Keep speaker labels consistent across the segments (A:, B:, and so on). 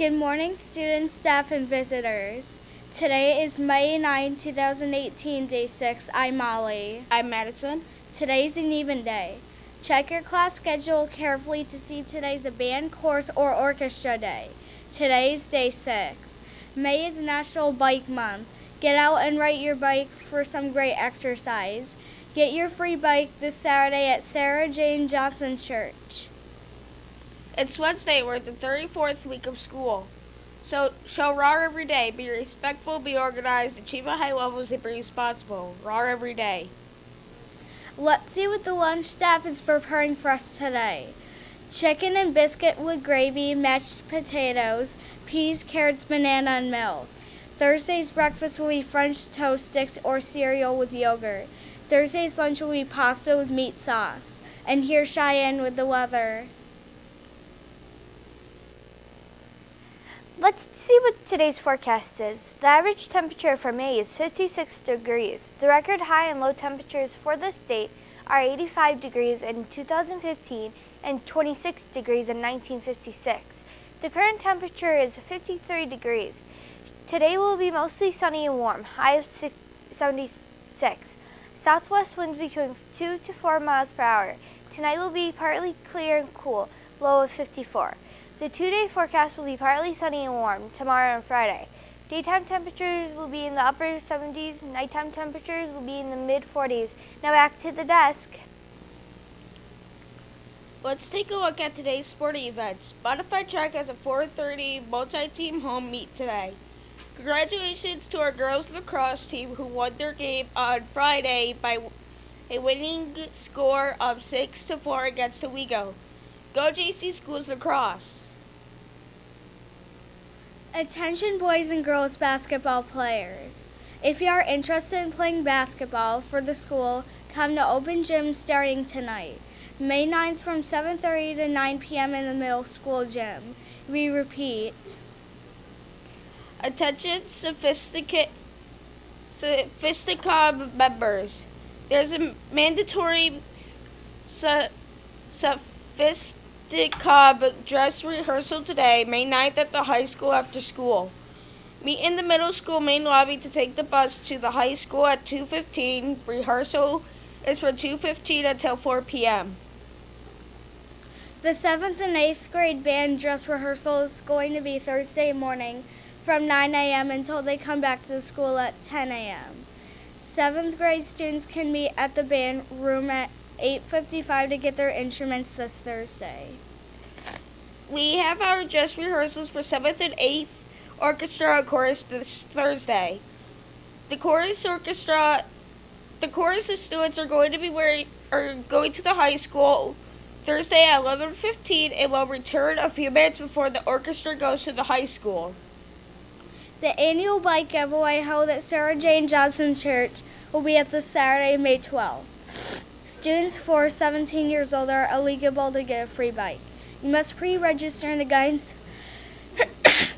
A: Good morning, students, staff, and visitors. Today is May 9, 2018, day 6. I'm Molly.
B: I'm Madison.
A: Today's an even day. Check your class schedule carefully to see if today's a band, chorus, or orchestra day. Today's day 6. May is National Bike Month. Get out and ride your bike for some great exercise. Get your free bike this Saturday at Sarah Jane Johnson Church.
B: It's Wednesday. We're at the 34th week of school. So, show ROAR every day. Be respectful, be organized, achieve high levels, and be responsible. ROAR every day.
A: Let's see what the lunch staff is preparing for us today. Chicken and biscuit with gravy, mashed potatoes, peas, carrots, banana, and milk. Thursday's breakfast will be French toast sticks or cereal with yogurt. Thursday's lunch will be pasta with meat sauce. And here's Cheyenne with the weather.
C: Let's see what today's forecast is. The average temperature for May is 56 degrees. The record high and low temperatures for this date are 85 degrees in 2015 and 26 degrees in 1956. The current temperature is 53 degrees. Today will be mostly sunny and warm, high of 76. Southwest winds between 2 to 4 miles per hour. Tonight will be partly clear and cool, low of 54. The two-day forecast will be partly sunny and warm tomorrow and Friday. Daytime temperatures will be in the upper 70s, nighttime temperatures will be in the mid 40s. Now back to the desk.
B: Let's take a look at today's sporting events. Modified track has a 4:30 multi-team home meet today. Congratulations to our girls lacrosse team who won their game on Friday by a winning score of 6 to 4 against Owego. Go JC Schools Lacrosse!
A: Attention boys and girls basketball players. If you are interested in playing basketball for the school, come to open gym starting tonight. May 9th from 7:30 to 9 p.m. in the middle school gym. We repeat.
B: Attention sophisticate Sophisticom members. There's a mandatory su- Sophisticom dress rehearsal today, May 9th at the high school after school. Meet in the middle school main lobby to take the bus to the high school at 2:15. Rehearsal is from 2:15 until 4 p.m.
A: The 7th and 8th grade band dress rehearsal is going to be Thursday morning from 9 a.m. until they come back to the school at 10 a.m. 7th grade students can meet at the band room at 8:55 to get their instruments this Thursday.
B: We have our dress rehearsals for 7th and 8th orchestra and chorus this Thursday. The chorus orchestra the chorus students are going to be wearing are going to the high school Thursday at 11:15 and will return a few minutes before the orchestra goes to the high school.
A: The annual bike giveaway held at Sarah Jane Johnson Church will be at the Saturday, May 12th. Students 4 17 years old are eligible to get a free bike. You must pre-register in the guidance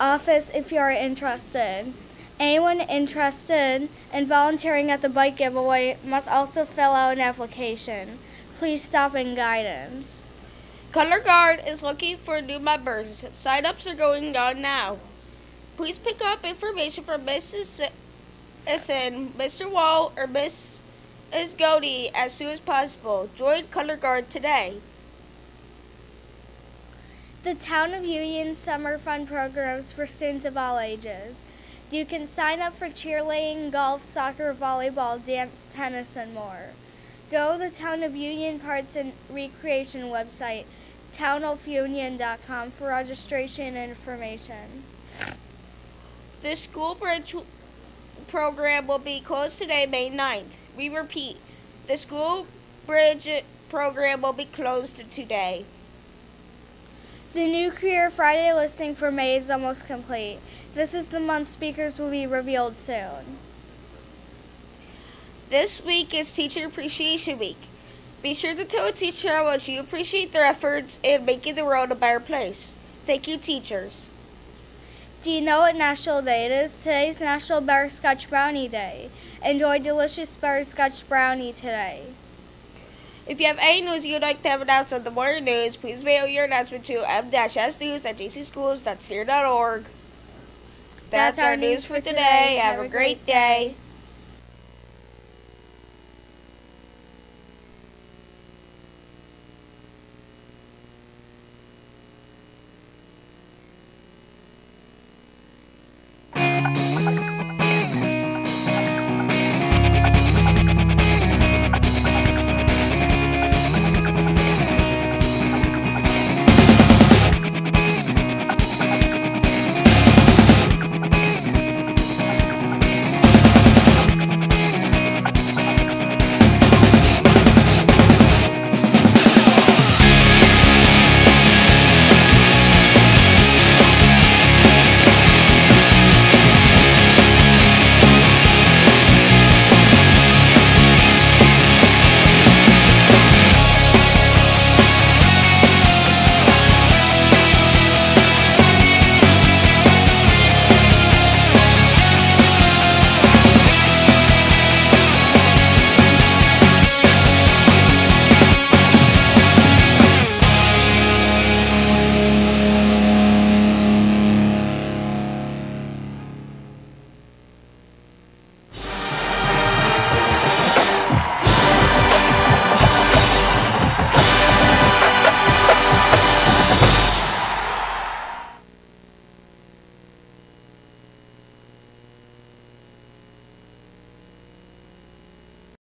A: office if you are interested. Anyone interested in volunteering at the bike giveaway must also fill out an application. Please stop in guidance.
B: Color Guard is looking for new members. Sign-ups are going on now. Please pick up information from Mrs. Ison, Mr. Wall, or Mrs. Godey as soon as possible. Join Color Guard today.
A: The Town of Union Summer Fun programs for students of all ages. You can sign up for cheerleading, golf, soccer, volleyball, dance, tennis, and more. Go to the Town of Union Parks and Recreation website, townofunion.com, for registration and information.
B: The school bridge program will be closed today, May 9th. We repeat, the school bridge program will be closed today.
A: The new Career Friday listing for May is almost complete. This is the month speakers will be revealed soon.
B: This week is Teacher Appreciation Week. Be sure to tell a teacher how much you appreciate their efforts in making the world a better place. Thank you, teachers.
A: Do you know what National Day it is? Today's National Butterscotch Brownie Day. Enjoy delicious butterscotch brownie today.
B: If you have any news you'd like to have announced on the morning news, please mail your announcement to m-snews at jcschools.steer.org. That's, our news for today. Have a great day.